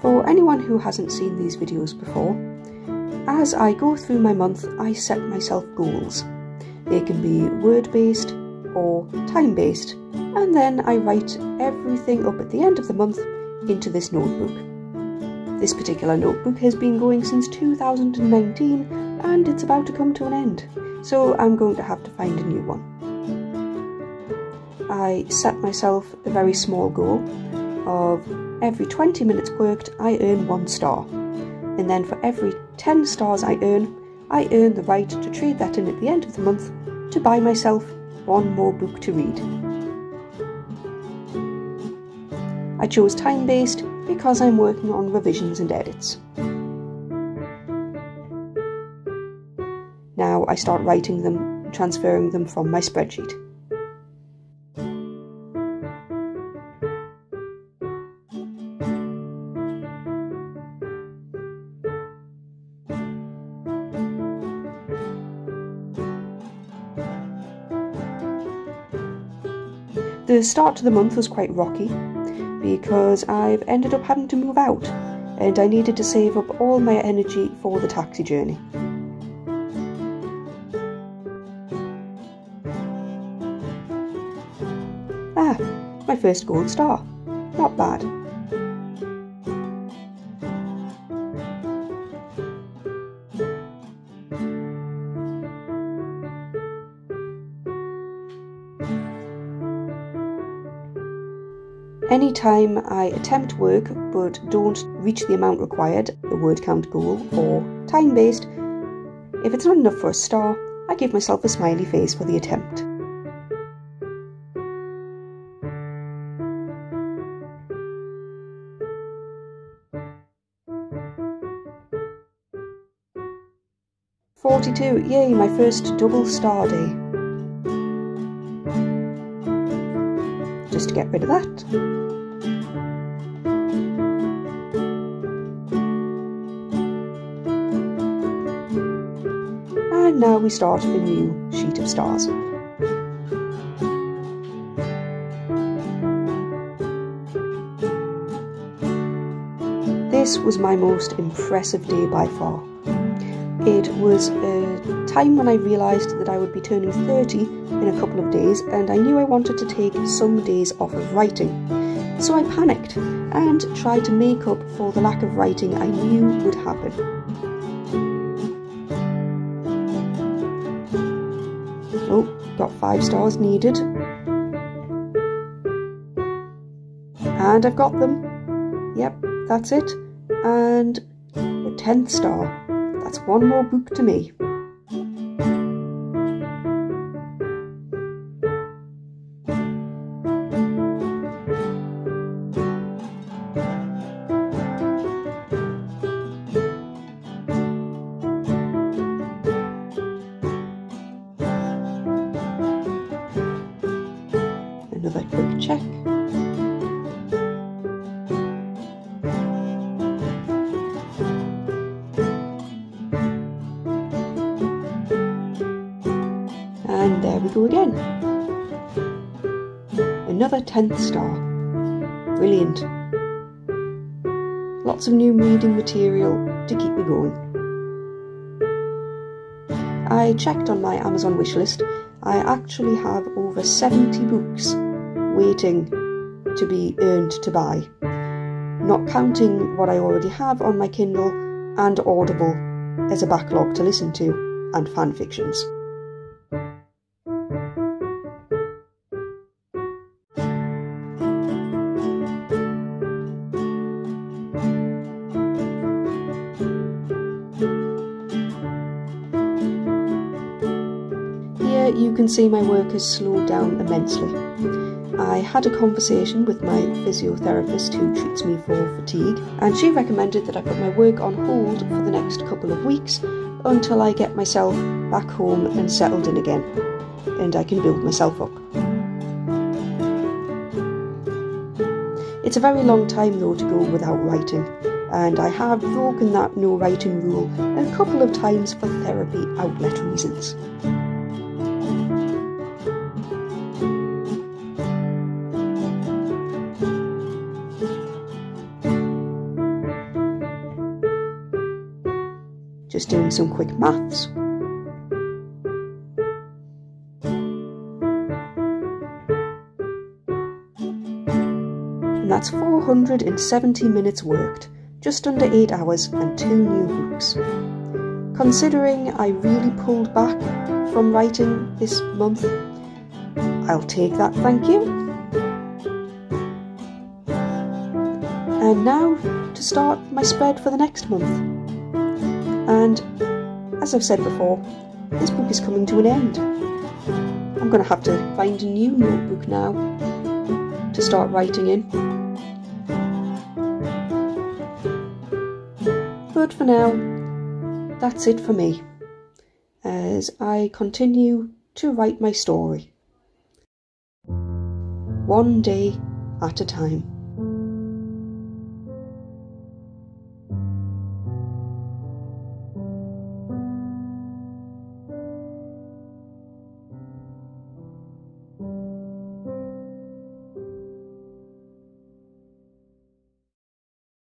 For anyone who hasn't seen these videos before, as I go through my month, I set myself goals. They can be word-based or time-based, and then I write everything up at the end of the month into this notebook. This particular notebook has been going since 2019 and it's about to come to an end, so I'm going to have to find a new one. I set myself a very small goal of every 20 minutes worked I earn one star and then for every 10 stars I earn, I earn the right to trade that in at the end of the month to buy myself one more book to read. I chose time based because I'm working on revisions and edits. Now I start writing them, transferring them from my spreadsheet. The start to the month was quite rocky because I've ended up having to move out and I needed to save up all my energy for the taxi journey. Ah, my first gold star. Not bad. Anytime I attempt work but don't reach the amount required, the word count goal, or time based, if it's not enough for a star, I give myself a smiley face for the attempt. Forty-two, yay, my first double star day. Just to get rid of that. And now we start a new sheet of stars. This was my most impressive day by far. It was a time when I realised that I would be turning 30 in a couple of days and I knew I wanted to take some days off of writing. So I panicked and tried to make up for the lack of writing I knew would happen. Oh, got five stars needed. And I've got them. Yep, that's it. And the 10th star. That's one more book to me. There we go again. Another 10th star. Brilliant. Lots of new reading material to keep me going. I checked on my Amazon wishlist. I actually have over 70 books waiting to be earned to buy, not counting what I already have on my Kindle and Audible as a backlog to listen to, and fan fictions. You can see my work has slowed down immensely. I had a conversation with my physiotherapist who treats me for fatigue, and she recommended that I put my work on hold for the next couple of weeks until I get myself back home and settled in again, and I can build myself up. It's a very long time though to go without writing, and I have broken that no writing rule a couple of times for therapy outlet reasons. Just doing some quick maths. And that's 470 minutes worked, just under 8 hours and 2 new books. Considering I really pulled back from writing this month, I'll take that thank you. And now to start my spread for the next month. And as I've said before, this book is coming to an end. I'm going to have to find a new notebook now to start writing in. But for now, that's it for me as I continue to write my story. One day at a time.